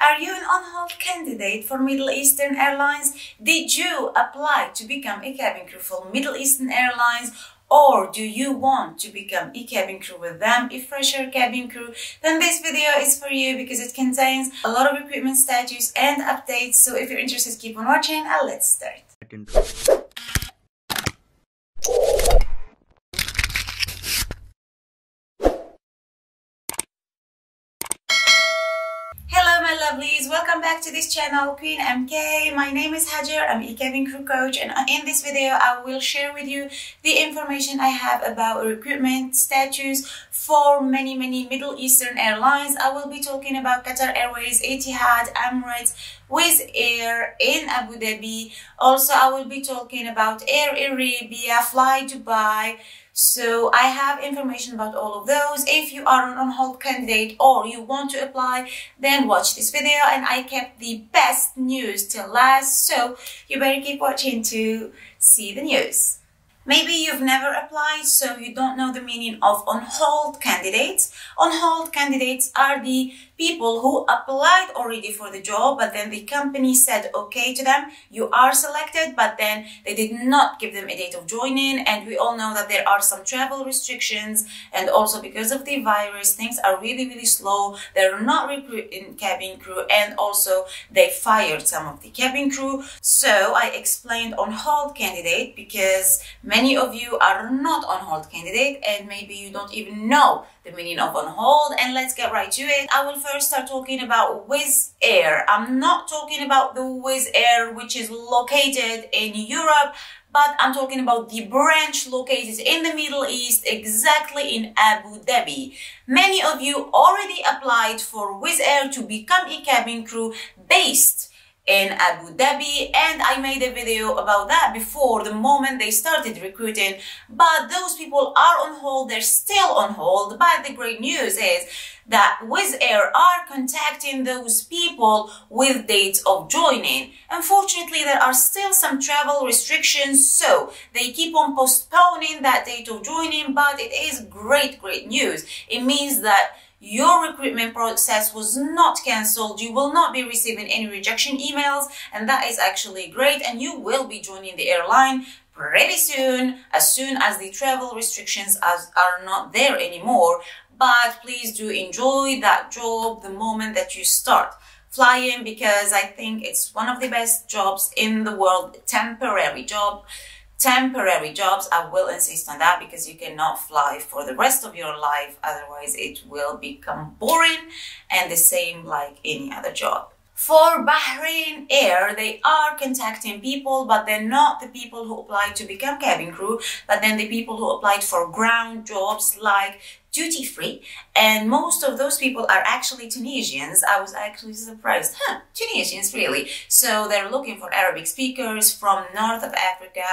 Are you an on-hold candidate for Middle Eastern Airlines? Did you apply to become a cabin crew for Middle Eastern Airlines? Or do you want to become a cabin crew with them, a fresher cabin crew? Then this video is for you because it contains a lot of recruitment status and updates. So if you're interested, keep on watching and let's start. Lovelies. Welcome back to this channel queen mk my name is hajar. I'm a cabin crew coach. And in this video i will share with you the information i have about recruitment status for many many middle eastern airlines. I will be talking about qatar airways etihad emirates Wizz Air in abu dhabi. Also i will be talking about air arabia fly dubai so I have information about all of those. If you are an on-hold candidate or you want to apply, then watch this video and I kept the best news till last. So you better keep watching to see the news. Maybe you've never applied, so you don't know the meaning of on-hold candidates. On-hold candidates are the people who applied already for the job, but then the company said okay to them, you are selected, but then they did not give them a date of joining. And we all know that there are some travel restrictions. And also because of the virus, things are really, really slow. They're not recruiting cabin crew. And also they fired some of the cabin crew. So I explained on hold candidate because many of you are not on hold candidate and maybe you don't even know the meaning of on hold and let's get right to it. I will first start talking about Wizz Air. I'm not talking about the Wizz Air which is located in Europe but I'm talking about the branch located in the Middle East, exactly in Abu Dhabi. Many of you already applied for Wizz Air to become a cabin crew based in Abu Dhabi and I made a video about that before the moment they started recruiting but those people are on hold they're still on hold but the great news is that Wizz Air are contacting those people with dates of joining. Unfortunately, there are still some travel restrictions, so they keep on postponing that date of joining, but it is great, great news. It means that your recruitment process was not cancelled. You will not be receiving any rejection emails, and that is actually great. And you will be joining the airline pretty soon, as soon as the travel restrictions as, are not there anymore. But please do enjoy that job the moment that you start flying because I think it's one of the best jobs in the world, temporary job temporary jobs. I will insist on that because you cannot fly for the rest of your life. Otherwise, it will become boring and the same like any other job. For Bahrain Air, they are contacting people, but they're not the people who applied to become cabin crew, but then the people who applied for ground jobs like duty free. And most of those people are actually Tunisians. I was actually surprised. Huh, Tunisians, really. So they're looking for Arabic speakers from north of Africa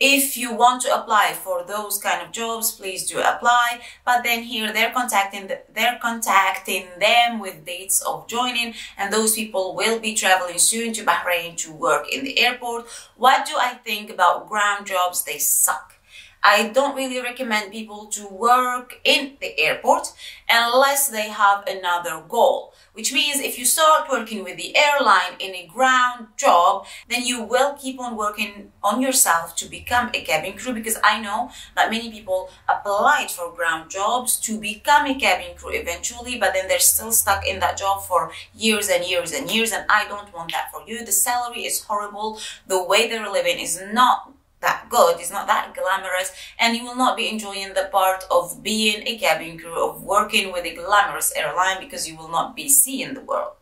if you want to apply for those kind of jobs please do apply. But then here they're contacting the, they're contacting them with dates of joining and those people will be traveling soon to bahrain to work in the airport. What do i think about ground jobs? They suck I don't really recommend people to work in the airport unless they have another goal. Which means if you start working with the airline in a ground job, then you will keep on working on yourself to become a cabin crew because I know that many people applied for ground jobs to become a cabin crew eventually, but then they're still stuck in that job for years and years and years. And I don't want that for you. The salary is horrible. The way they're living is not that good, it's not that glamorous, and you will not be enjoying the part of being a cabin crew, of working with a glamorous airline because you will not be seeing the world.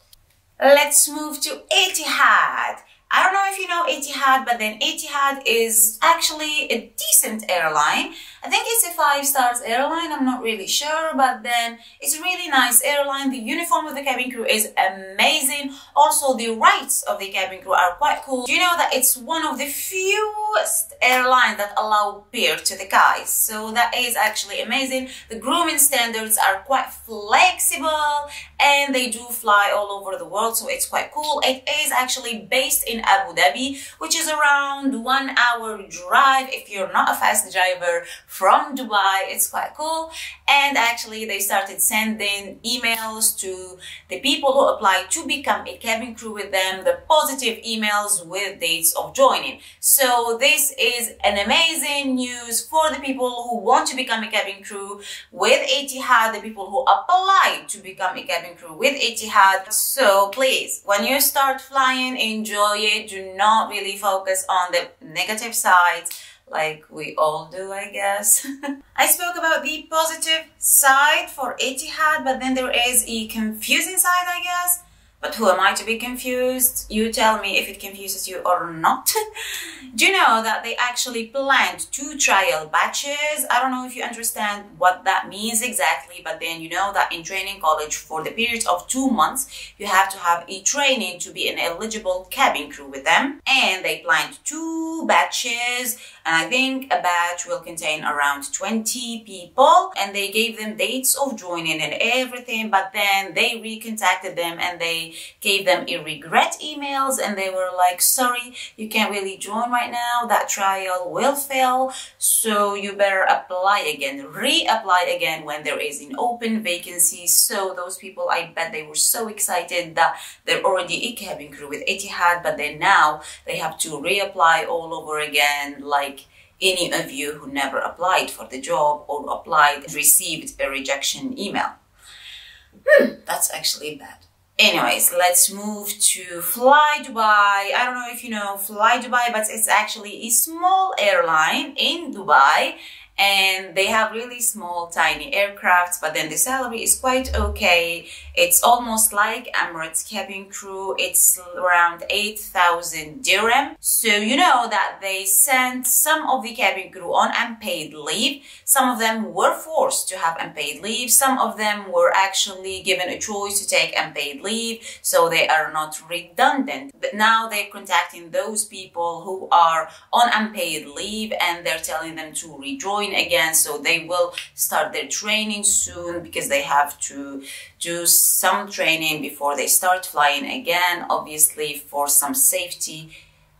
Let's move to Etihad. I don't know if you know Etihad, but then Etihad is actually a decent airline. I think it's a five stars airline. I'm not really sure, but then it's a really nice airline. The uniform of the cabin crew is amazing. Also, the rights of the cabin crew are quite cool. Do you know that it's one of the fewest airlines that allow beer to the guys? So that is actually amazing. The grooming standards are quite flexible and they do fly all over the world. So it's quite cool. It is actually based in in Abu Dhabi, which is around one hour drive if you're not a fast driver from Dubai. It's quite cool. And actually, they started sending emails to the people who applied to become a cabin crew with them, the positive emails with dates of joining. So this is an amazing news for the people who want to become a cabin crew with Etihad, the people who applied to become a cabin crew with Etihad. So please, when you start flying, enjoy Do not really focus on the negative sides like we all do, I guess. I spoke about the positive side for Etihad, but then there is a confusing side, I guess. But who am I to be confused? You tell me if it confuses you or not. Do you know that they actually planned two trial batches? I don't know if you understand what that means exactly, but then you know that in training college for the period of two months, you have to have a training to be an eligible cabin crew with them. And they planned two batches, and I think a batch will contain around 20 people. And they gave them dates of joining and everything, but then they recontacted them and they gave them a regret emails and they were like, sorry, you can't really join right now. That trial will fail. So you better apply again, reapply again when there is an open vacancy. So those people, I bet they were so excited that they're already a cabin crew with Etihad, but then now they have to reapply all over again, like any of you who never applied for the job or applied received a rejection email. Hmm, that's actually bad. Anyways, let's move to Fly Dubai. I don't know if you know Fly Dubai, but it's actually a small airline in Dubai and they have really small tiny aircrafts but then the salary is quite okay. It's almost like emirates cabin crew. It's around 8000 dirham. So you know that they sent some of the cabin crew on unpaid leave. Some of them were forced to have unpaid leave. Some of them were actually given a choice to take unpaid leave so they are not redundant. But now they're contacting those people who are on unpaid leave and they're telling them to rejoin again so they will start their training soon because they have to do some training before they start flying again obviously for some safety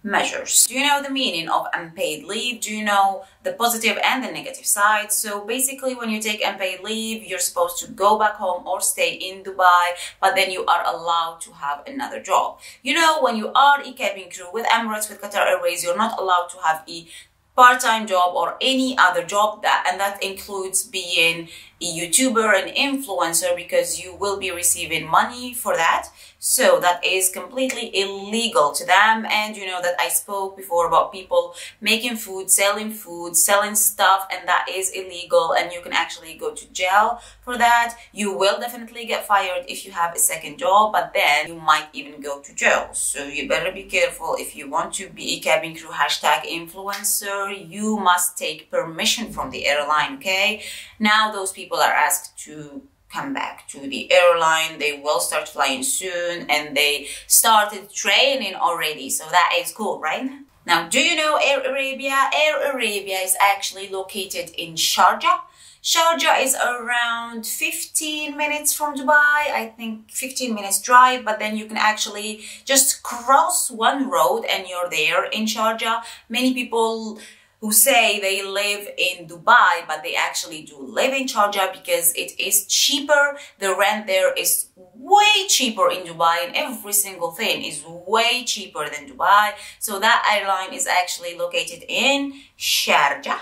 measures. Do you know the meaning of unpaid leave? Do you know the positive and the negative side? So basically when you take unpaid leave, you're supposed to go back home or stay in Dubai, but then you are allowed to have another job. You know, when you are a cabin crew with Emirates, with Qatar Airways, you're not allowed to have a part-time job or any other job that and that includes being A youtuber and influencer because you will be receiving money for that. So that is completely illegal to them. And you know that I spoke before about people making food, selling food, selling stuff, and that is illegal. And you can actually go to jail for that. You will definitely get fired if you have a second job, but then you might even go to jail. So you better be careful if you want to be a cabin crew hashtag influencer. You must take permission from the airline, okay? Now those people people are asked to come back to the airline. They will start flying soon and they started training already. So that is cool, right? Now, do you know Air Arabia? Air Arabia is actually located in Sharjah. Sharjah is around 15 minutes from Dubai, I think 15 minutes drive, but then you can actually just cross one road and you're there in Sharjah. Many people who say they live in Dubai, but they actually do live in Sharjah because it is cheaper. The rent there is way cheaper in Dubai and every single thing is way cheaper than Dubai. So that airline is actually located in Sharjah.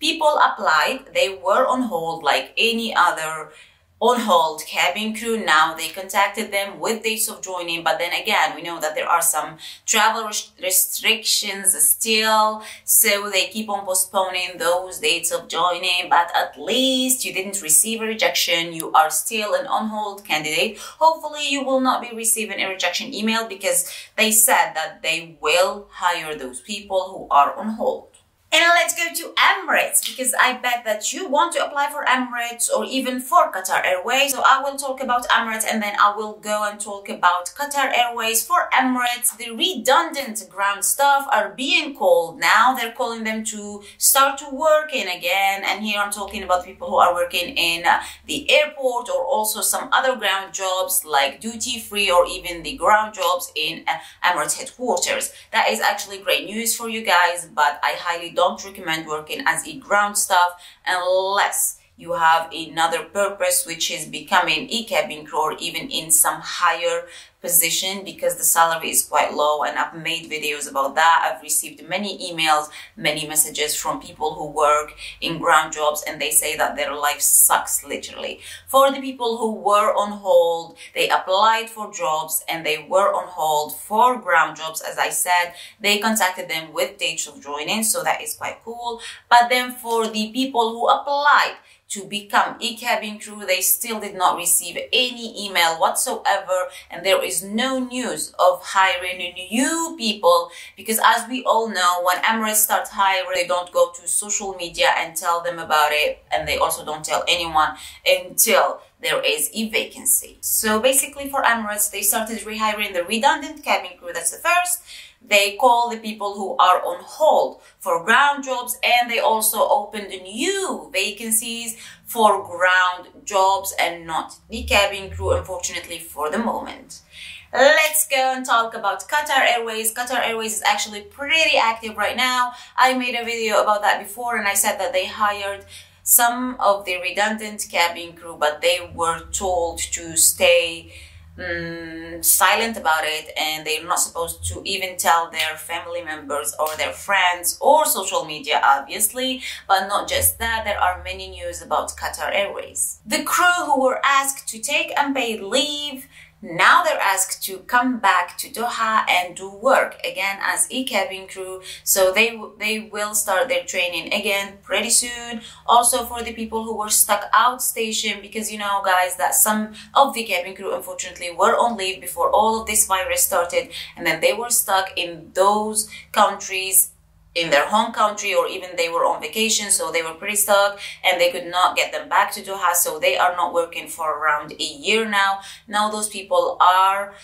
People applied, they were on hold like any other on hold. Cabin crew now they contacted them with dates of joining but then again we know that there are some travel restrictions still so they keep on postponing those dates of joining but at least you didn't receive a rejection. You are still an on hold candidate. Hopefully you will not be receiving a rejection email because they said that they will hire those people who are on hold And let's go to Emirates because I bet that you want to apply for Emirates or even for Qatar Airways. So I will talk about Emirates and then I will go and talk about Qatar Airways. For Emirates, the redundant ground staff are being called now. They're calling them to start to working again. And here I'm talking about people who are working in the airport or also some other ground jobs like duty free or even the ground jobs in Emirates headquarters. That is actually great news for you guys, but I highly don't recommend working as a ground staff unless you have another purpose which is becoming a cabin crew or even in some higher position because the salary is quite low and I've made videos about that. I've received many emails, many messages from people who work in ground jobs and they say that their life sucks literally. For the people who were on hold, they applied for jobs and they were on hold for ground jobs. As I said, they contacted them with dates of joining. So that is quite cool. But then for the people who applied, to become a cabin crew. They still did not receive any email whatsoever and there is no news of hiring new people because as we all know, when Emirates start hiring, they don't go to social media and tell them about it and they also don't tell anyone until there is a vacancy. So basically for Emirates, they started rehiring the redundant cabin crew. That's the first. They call the people who are on hold for ground jobs and they also opened new vacancies for ground jobs and not the cabin crew, unfortunately, for the moment. Let's go and talk about Qatar Airways. Qatar Airways is actually pretty active right now. I made a video about that before and I said that they hired some of the redundant cabin crew, but they were told to stay um, silent about it and they're not supposed to even tell their family members or their friends or social media obviously. But not just that there are many news about Qatar Airways. The crew who were asked to take unpaid leave now they're asked to come back to Doha and do work again as e-cabin crew. So they they will start their training again pretty soon. Also for the people who were stuck out station because you know guys that some of the cabin crew unfortunately were on leave before all of this virus started and then they were stuck in those countries in their home country or even they were on vacation so they were pretty stuck and they could not get them back to Doha so they are not working for around a year now now those people are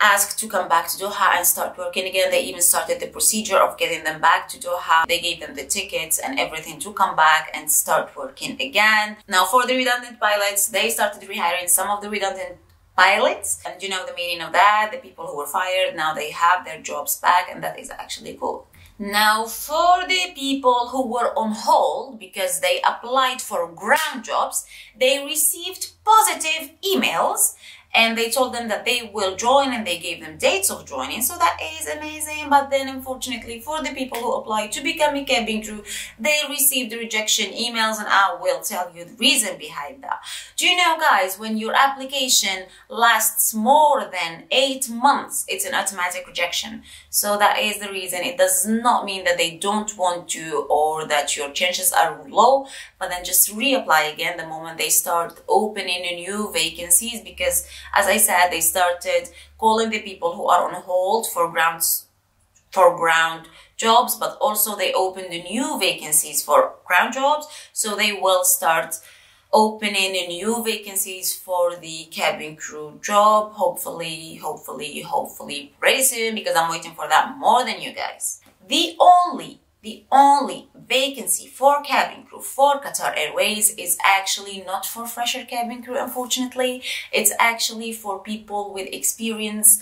asked to come back to Doha and start working again. They even started the procedure of getting them back to Doha. They gave them the tickets and everything to come back and start working again. Now for the redundant pilots, they started rehiring some of the redundant pilots and you know the meaning of that the people who were fired now they have their jobs back and that is actually cool now, for the people who were on hold because they applied for ground jobs, they received positive emails and they told them that they will join and they gave them dates of joining. So that is amazing. But then unfortunately for the people who applied to become a cabin crew, they received rejection emails and I will tell you the reason behind that. Do you know guys, when your application lasts more than eight months, it's an automatic rejection. So that is the reason. It does not mean that they don't want to or that your chances are low, but then just reapply again the moment they start opening new vacancies because as I said, they started calling the people who are on hold for grounds for ground jobs, but also they opened the new vacancies for ground jobs. So they will start opening a new vacancies for the cabin crew job. Hopefully, hopefully, hopefully pretty soon because I'm waiting for that more than you guys. The only the only vacancy for cabin crew for Qatar Airways is actually not for fresher cabin crew, unfortunately. It's actually for people with experience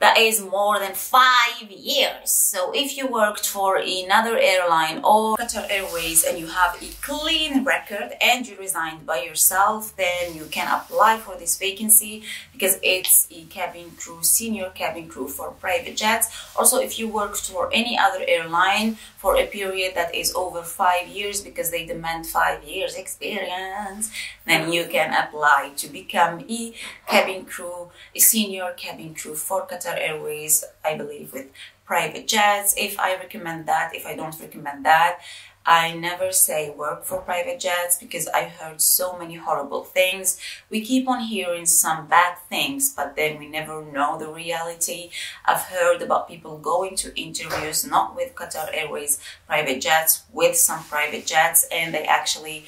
that is more than five years. So if you worked for another airline or Qatar Airways and you have a clean record and you resigned by yourself, then you can apply for this vacancy because it's a cabin crew, senior cabin crew for private jets. Also, if you worked for any other airline for a period that is over five years because they demand five years experience, then you can apply to become a cabin crew, a senior cabin crew for Qatar Qatar Airways, I believe, with private jets. If I recommend that, if I don't recommend that, I never say work for private jets because I heard so many horrible things. We keep on hearing some bad things, but then we never know the reality. I've heard about people going to interviews not with Qatar Airways private jets, with some private jets, and they actually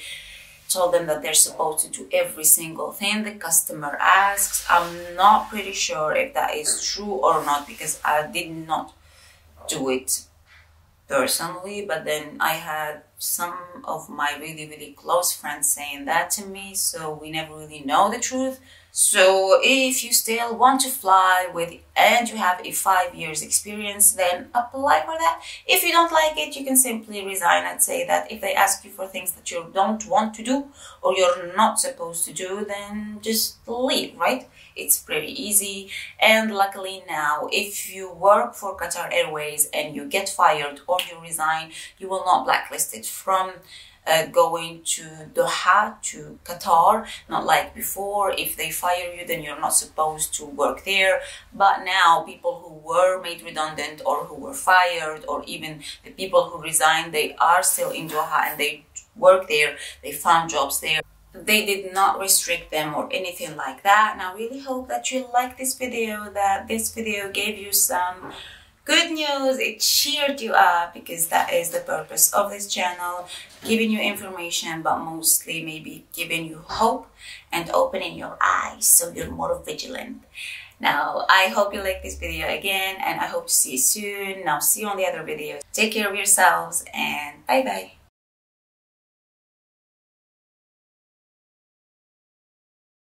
told them that they're supposed to do every single thing the customer asks. I'm not pretty sure if that is true or not because I did not do it personally, but then I had some of my really, really close friends saying that to me, so we never really know the truth. So if you still want to fly with and you have a five years experience, then apply for that. If you don't like it, you can simply resign and say that if they ask you for things that you don't want to do or you're not supposed to do, then just leave, right? It's pretty easy. And luckily now, if you work for Qatar Airways and you get fired or you resign, you will not blacklisted from uh, going to Doha, to Qatar, not like before. If they fire you, then you're not supposed to work there. But now, people who were made redundant or who were fired, or even the people who resigned, they are still in Doha and they work there, they found jobs there. They did not restrict them or anything like that. And I really hope that you like this video, that this video gave you some good news it cheered you up because that is the purpose of this channel giving you information but mostly maybe giving you hope and opening your eyes so you're more vigilant. Now i hope you like this video again and i hope to see you soon. Now see you on the other videos. Take care of yourselves and bye bye